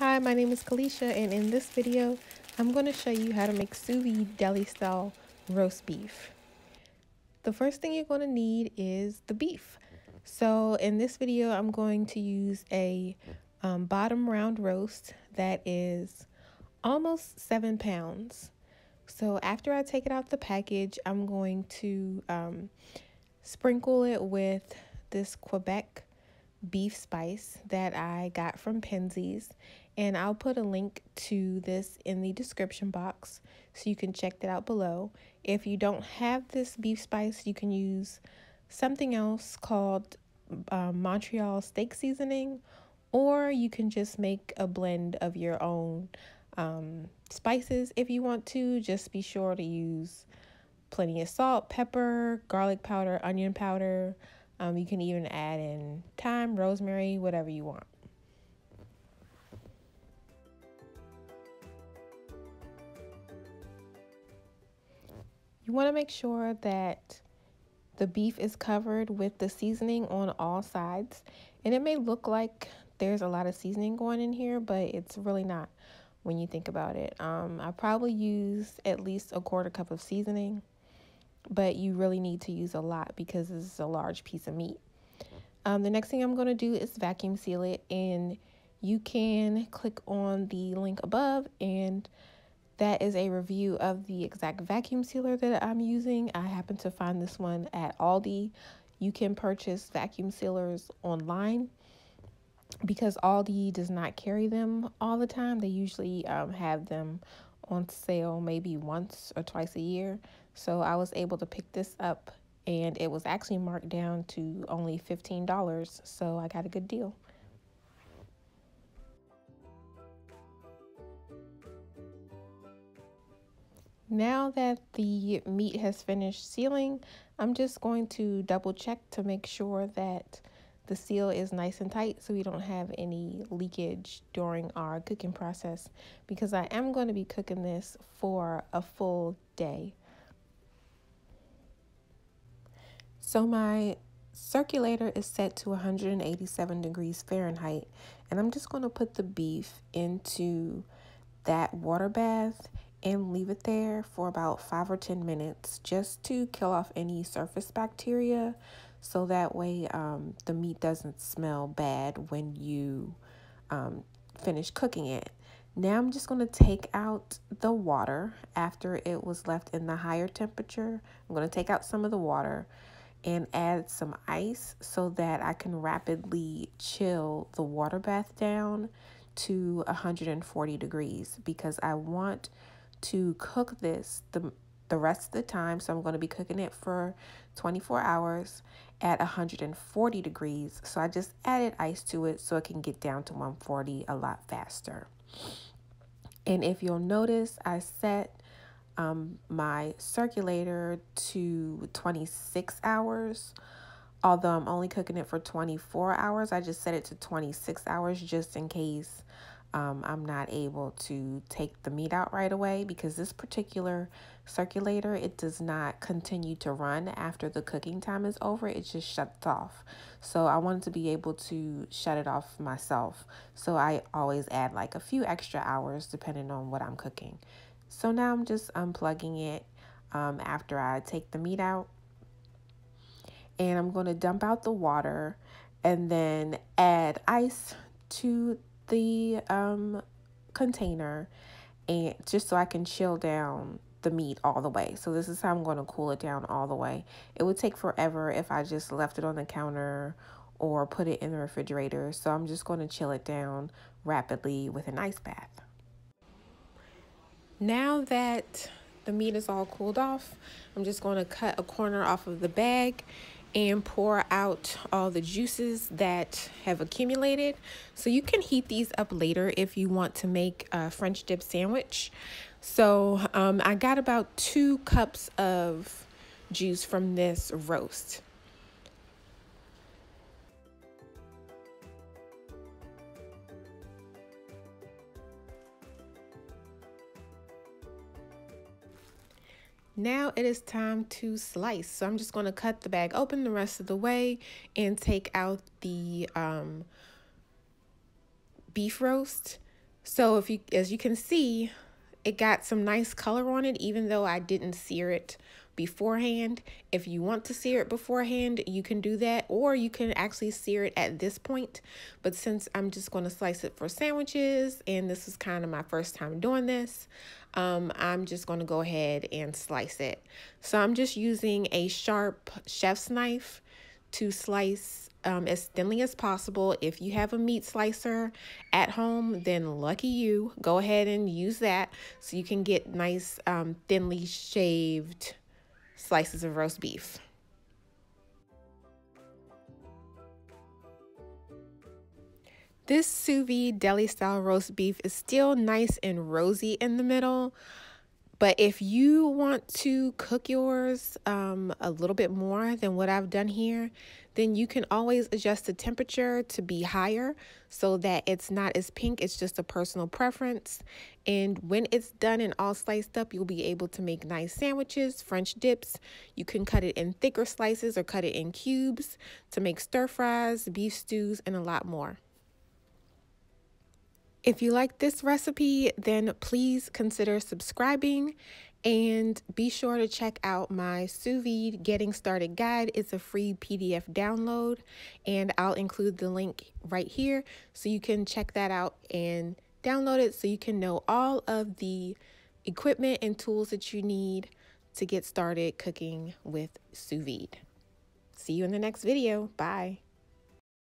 Hi, my name is Kalisha and in this video I'm going to show you how to make sous vide deli style roast beef. The first thing you're going to need is the beef. So in this video I'm going to use a um, bottom round roast that is almost seven pounds. So after I take it out of the package I'm going to um, sprinkle it with this Quebec beef spice that I got from Penzeys and I'll put a link to this in the description box so you can check that out below. If you don't have this beef spice, you can use something else called uh, Montreal steak seasoning or you can just make a blend of your own um, spices if you want to. Just be sure to use plenty of salt, pepper, garlic powder, onion powder, um, you can even add in thyme, rosemary, whatever you want. You want to make sure that the beef is covered with the seasoning on all sides. And it may look like there's a lot of seasoning going in here, but it's really not when you think about it. Um, I probably use at least a quarter cup of seasoning but you really need to use a lot because this is a large piece of meat. Um, the next thing I'm going to do is vacuum seal it and you can click on the link above and that is a review of the exact vacuum sealer that I'm using. I happen to find this one at Aldi. You can purchase vacuum sealers online because Aldi does not carry them all the time. They usually um, have them on sale maybe once or twice a year. So I was able to pick this up and it was actually marked down to only $15. So I got a good deal. Now that the meat has finished sealing, I'm just going to double check to make sure that the seal is nice and tight so we don't have any leakage during our cooking process because I am going to be cooking this for a full day. So my circulator is set to 187 degrees Fahrenheit and I'm just going to put the beef into that water bath and leave it there for about 5 or 10 minutes just to kill off any surface bacteria so that way um, the meat doesn't smell bad when you um, finish cooking it. Now I'm just going to take out the water after it was left in the higher temperature. I'm going to take out some of the water and add some ice so that I can rapidly chill the water bath down to 140 degrees because I want to cook this the the rest of the time. So I'm going to be cooking it for 24 hours at 140 degrees. So I just added ice to it so it can get down to 140 a lot faster. And if you'll notice I set um, my circulator to 26 hours. Although I'm only cooking it for 24 hours, I just set it to 26 hours just in case um, I'm not able to take the meat out right away because this particular circulator, it does not continue to run after the cooking time is over. It just shuts off. So I wanted to be able to shut it off myself. So I always add like a few extra hours depending on what I'm cooking. So now I'm just unplugging it um, after I take the meat out. And I'm going to dump out the water and then add ice to the um, container and just so I can chill down the meat all the way. So this is how I'm going to cool it down all the way. It would take forever if I just left it on the counter or put it in the refrigerator. So I'm just going to chill it down rapidly with an ice bath. Now that the meat is all cooled off, I'm just going to cut a corner off of the bag and pour out all the juices that have accumulated. So you can heat these up later if you want to make a French dip sandwich. So um, I got about two cups of juice from this roast. Now it is time to slice. So I'm just going to cut the bag open the rest of the way and take out the um, beef roast. So if you, as you can see, it got some nice color on it, even though I didn't sear it beforehand. If you want to sear it beforehand, you can do that, or you can actually sear it at this point. But since I'm just going to slice it for sandwiches, and this is kind of my first time doing this, um, I'm just going to go ahead and slice it. So I'm just using a sharp chef's knife to slice um, as thinly as possible. If you have a meat slicer at home, then lucky you. Go ahead and use that so you can get nice um, thinly shaved slices of roast beef. This sous vide deli style roast beef is still nice and rosy in the middle. But if you want to cook yours um, a little bit more than what I've done here, then you can always adjust the temperature to be higher so that it's not as pink. It's just a personal preference. And when it's done and all sliced up, you'll be able to make nice sandwiches, French dips. You can cut it in thicker slices or cut it in cubes to make stir fries, beef stews, and a lot more. If you like this recipe, then please consider subscribing and be sure to check out my sous vide getting started guide. It's a free PDF download and I'll include the link right here so you can check that out and download it so you can know all of the equipment and tools that you need to get started cooking with sous vide. See you in the next video. Bye.